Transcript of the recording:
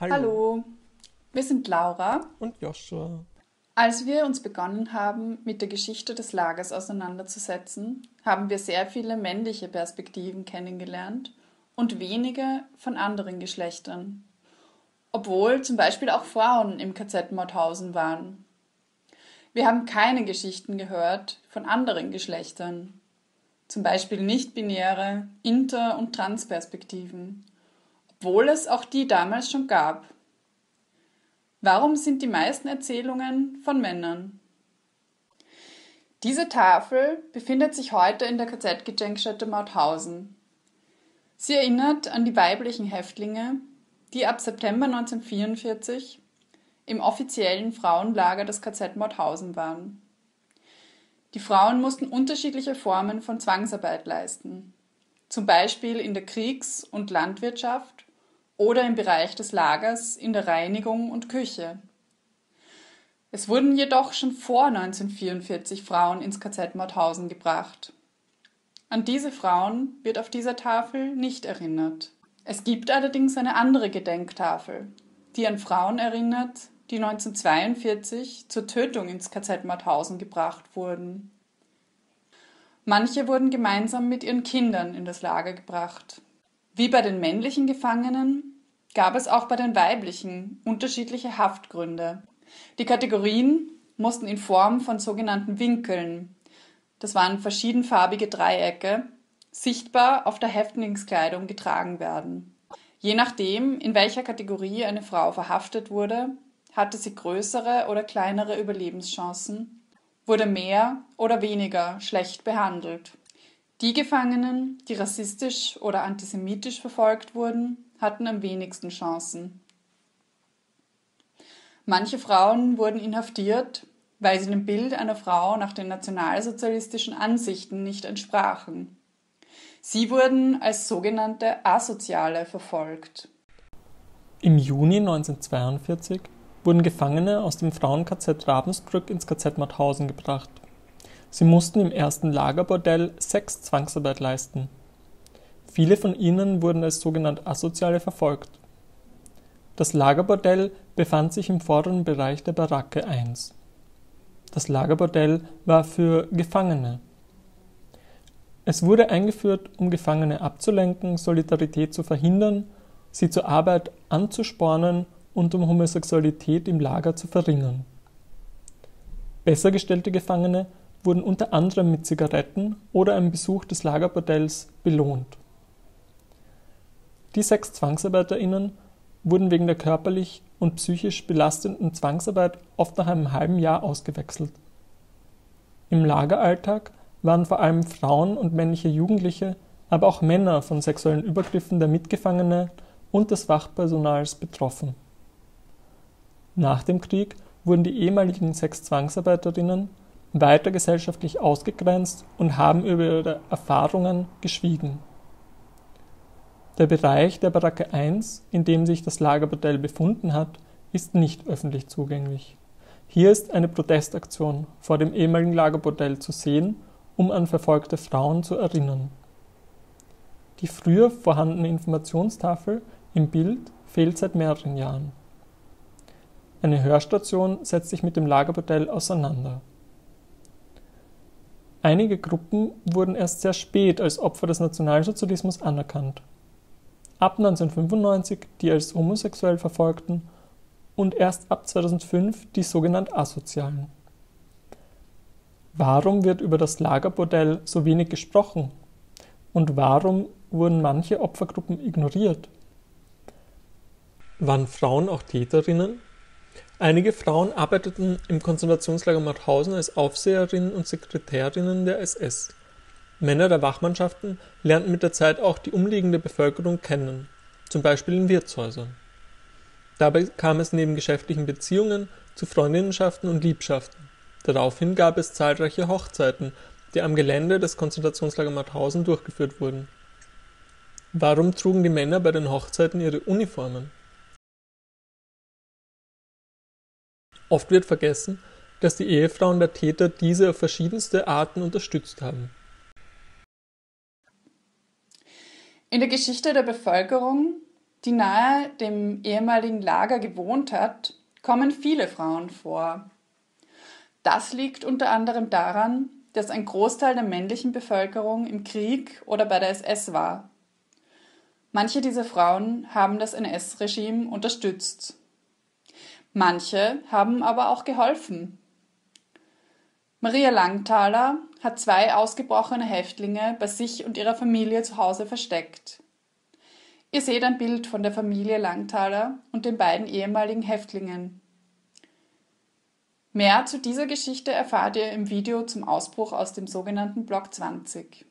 Hallo. Hallo, wir sind Laura. Und Joshua. Als wir uns begonnen haben, mit der Geschichte des Lagers auseinanderzusetzen, haben wir sehr viele männliche Perspektiven kennengelernt und wenige von anderen Geschlechtern. Obwohl zum Beispiel auch Frauen im KZ Mauthausen waren. Wir haben keine Geschichten gehört von anderen Geschlechtern. Zum Beispiel nicht-binäre, inter- und transperspektiven. Obwohl es auch die damals schon gab. Warum sind die meisten Erzählungen von Männern? Diese Tafel befindet sich heute in der KZ-Gedenkstätte Mauthausen. Sie erinnert an die weiblichen Häftlinge, die ab September 1944 im offiziellen Frauenlager des KZ Mauthausen waren. Die Frauen mussten unterschiedliche Formen von Zwangsarbeit leisten, zum Beispiel in der Kriegs- und Landwirtschaft oder im Bereich des Lagers in der Reinigung und Küche. Es wurden jedoch schon vor 1944 Frauen ins KZ Mauthausen gebracht. An diese Frauen wird auf dieser Tafel nicht erinnert. Es gibt allerdings eine andere Gedenktafel, die an Frauen erinnert, die 1942 zur Tötung ins KZ Mauthausen gebracht wurden. Manche wurden gemeinsam mit ihren Kindern in das Lager gebracht. Wie bei den männlichen Gefangenen gab es auch bei den weiblichen unterschiedliche Haftgründe. Die Kategorien mussten in Form von sogenannten Winkeln, das waren verschiedenfarbige Dreiecke, sichtbar auf der Häftlingskleidung getragen werden. Je nachdem, in welcher Kategorie eine Frau verhaftet wurde, hatte sie größere oder kleinere Überlebenschancen, wurde mehr oder weniger schlecht behandelt. Die Gefangenen, die rassistisch oder antisemitisch verfolgt wurden, hatten am wenigsten Chancen. Manche Frauen wurden inhaftiert, weil sie dem Bild einer Frau nach den nationalsozialistischen Ansichten nicht entsprachen. Sie wurden als sogenannte Asoziale verfolgt. Im Juni 1942 wurden Gefangene aus dem Frauen-KZ Ravensbrück ins KZ Mauthausen gebracht. Sie mussten im ersten Lagerbordell Sex Zwangsarbeit leisten. Viele von ihnen wurden als sogenannt Asoziale verfolgt. Das Lagerbordell befand sich im vorderen Bereich der Baracke 1. Das Lagerbordell war für Gefangene. Es wurde eingeführt, um Gefangene abzulenken, Solidarität zu verhindern, sie zur Arbeit anzuspornen und um Homosexualität im Lager zu verringern. Besser gestellte Gefangene wurden unter anderem mit Zigaretten oder einem Besuch des Lagerbordells belohnt. Die sechs ZwangsarbeiterInnen wurden wegen der körperlich und psychisch belastenden Zwangsarbeit oft nach einem halben Jahr ausgewechselt. Im Lageralltag waren vor allem Frauen und männliche Jugendliche, aber auch Männer von sexuellen Übergriffen der Mitgefangenen und des Wachpersonals betroffen. Nach dem Krieg wurden die ehemaligen sechs Zwangsarbeiterinnen weiter gesellschaftlich ausgegrenzt und haben über ihre Erfahrungen geschwiegen. Der Bereich der Baracke 1, in dem sich das Lagerbordell befunden hat, ist nicht öffentlich zugänglich. Hier ist eine Protestaktion vor dem ehemaligen Lagerbordell zu sehen, um an verfolgte Frauen zu erinnern. Die früher vorhandene Informationstafel im Bild fehlt seit mehreren Jahren. Eine Hörstation setzt sich mit dem Lagerbordell auseinander. Einige Gruppen wurden erst sehr spät als Opfer des Nationalsozialismus anerkannt ab 1995 die als homosexuell Verfolgten und erst ab 2005 die sogenannten Asozialen. Warum wird über das Lagerbordell so wenig gesprochen? Und warum wurden manche Opfergruppen ignoriert? Waren Frauen auch Täterinnen? Einige Frauen arbeiteten im Konzentrationslager Mauthausen als Aufseherinnen und Sekretärinnen der SS. Männer der Wachmannschaften lernten mit der Zeit auch die umliegende Bevölkerung kennen, zum Beispiel in Wirtshäusern. Dabei kam es neben geschäftlichen Beziehungen zu Freundinnenschaften und Liebschaften. Daraufhin gab es zahlreiche Hochzeiten, die am Gelände des Konzentrationslagers Mauthausen durchgeführt wurden. Warum trugen die Männer bei den Hochzeiten ihre Uniformen? Oft wird vergessen, dass die Ehefrauen der Täter diese auf verschiedenste Arten unterstützt haben. In der Geschichte der Bevölkerung die nahe dem ehemaligen Lager gewohnt hat, kommen viele Frauen vor. Das liegt unter anderem daran, dass ein Großteil der männlichen Bevölkerung im Krieg oder bei der SS war. Manche dieser Frauen haben das NS-Regime unterstützt. Manche haben aber auch geholfen. Maria Langthaler hat zwei ausgebrochene Häftlinge bei sich und ihrer Familie zu Hause versteckt. Ihr seht ein Bild von der Familie Langthaler und den beiden ehemaligen Häftlingen. Mehr zu dieser Geschichte erfahrt ihr im Video zum Ausbruch aus dem sogenannten Block 20.